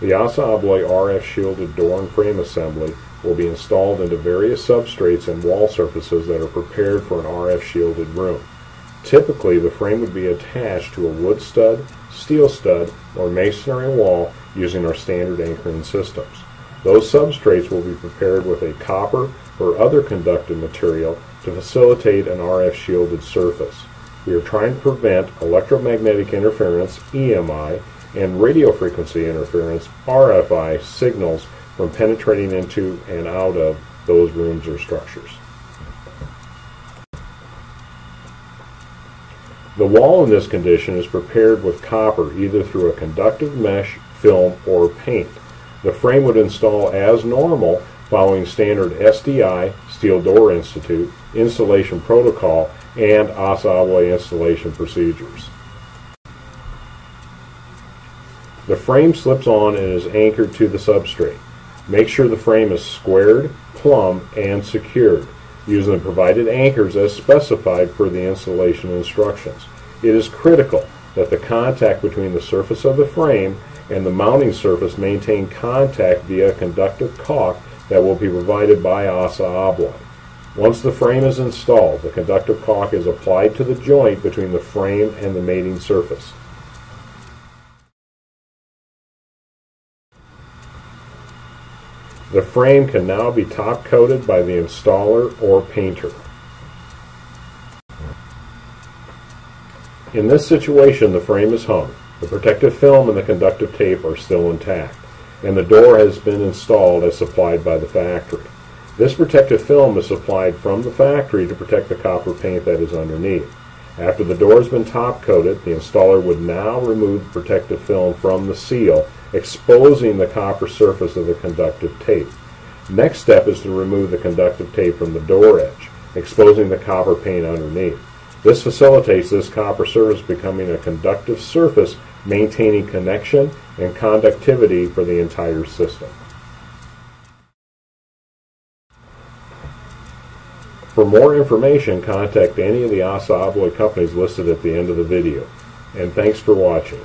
The ASSA ABLOY RF shielded door and frame assembly will be installed into various substrates and wall surfaces that are prepared for an RF shielded room. Typically, the frame would be attached to a wood stud, steel stud, or masonry wall using our standard anchoring systems. Those substrates will be prepared with a copper or other conductive material to facilitate an RF shielded surface. We are trying to prevent electromagnetic interference, EMI, and radio frequency interference, RFI, signals from penetrating into and out of those rooms or structures. The wall in this condition is prepared with copper either through a conductive mesh, film, or paint. The frame would install as normal following standard SDI, Steel Door Institute, installation protocol, and ABLOY installation procedures. The frame slips on and is anchored to the substrate. Make sure the frame is squared, plumb, and secured using the provided anchors as specified per the installation instructions. It is critical that the contact between the surface of the frame and the mounting surface maintain contact via conductive caulk that will be provided by ASSA ABLOY. Once the frame is installed, the conductive caulk is applied to the joint between the frame and the mating surface. The frame can now be top coated by the installer or painter. In this situation, the frame is hung. The protective film and the conductive tape are still intact, and the door has been installed as supplied by the factory. This protective film is supplied from the factory to protect the copper paint that is underneath. After the door has been top coated, the installer would now remove the protective film from the seal exposing the copper surface of the conductive tape. Next step is to remove the conductive tape from the door edge, exposing the copper paint underneath. This facilitates this copper surface becoming a conductive surface, maintaining connection and conductivity for the entire system. For more information, contact any of the ASSA ABLOY companies listed at the end of the video. And thanks for watching.